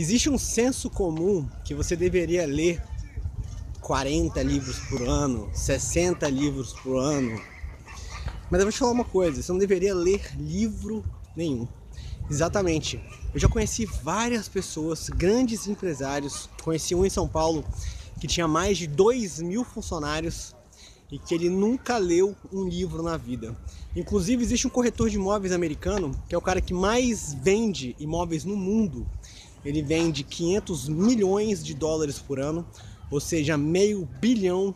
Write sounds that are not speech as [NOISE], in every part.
Existe um senso comum que você deveria ler 40 livros por ano, 60 livros por ano. Mas eu vou te falar uma coisa, você não deveria ler livro nenhum. Exatamente. Eu já conheci várias pessoas, grandes empresários. Conheci um em São Paulo que tinha mais de 2 mil funcionários e que ele nunca leu um livro na vida. Inclusive, existe um corretor de imóveis americano, que é o cara que mais vende imóveis no mundo. Ele vende 500 milhões de dólares por ano, ou seja, meio bilhão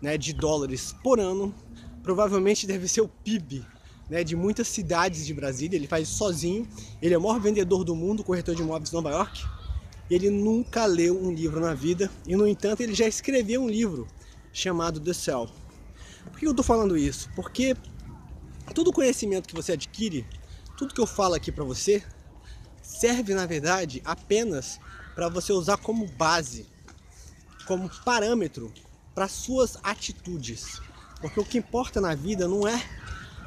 né, de dólares por ano. Provavelmente deve ser o PIB né, de muitas cidades de Brasília. Ele faz sozinho. Ele é o maior vendedor do mundo, corretor de imóveis de Nova York. Ele nunca leu um livro na vida e, no entanto, ele já escreveu um livro chamado The Cell. Por que eu estou falando isso? Porque todo conhecimento que você adquire, tudo que eu falo aqui para você, serve na verdade apenas para você usar como base, como parâmetro para suas atitudes. Porque o que importa na vida não é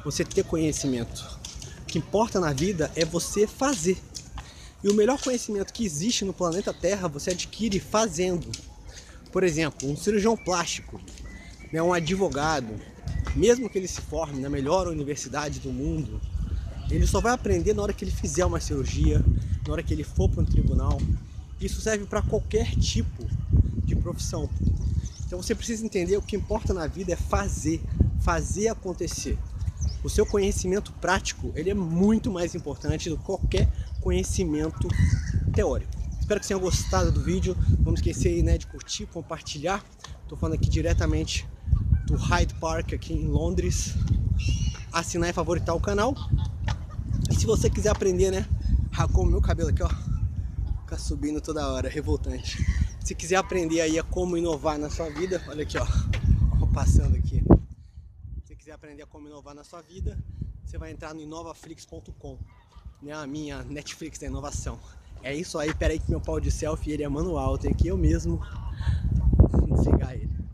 você ter conhecimento. O que importa na vida é você fazer. E o melhor conhecimento que existe no planeta Terra você adquire fazendo. Por exemplo, um cirurgião plástico, né, um advogado, mesmo que ele se forme na melhor universidade do mundo, ele só vai aprender na hora que ele fizer uma cirurgia, na hora que ele for para um tribunal. Isso serve para qualquer tipo de profissão. Então você precisa entender o que importa na vida é fazer, fazer acontecer. O seu conhecimento prático ele é muito mais importante do que qualquer conhecimento teórico. Espero que vocês tenham gostado do vídeo. Não esquecer né, de curtir, compartilhar. Estou falando aqui diretamente do Hyde Park aqui em Londres. Assinar e favoritar o canal. E se você quiser aprender, né, como meu cabelo aqui, ó, fica subindo toda hora, revoltante. Se quiser aprender aí a como inovar na sua vida, olha aqui, ó, passando aqui. Se quiser aprender a como inovar na sua vida, você vai entrar no inovaflix.com, né, a minha Netflix da inovação. É isso aí, peraí que meu pau de selfie ele é manual, tem que eu mesmo [LAUGHS] desligar ele.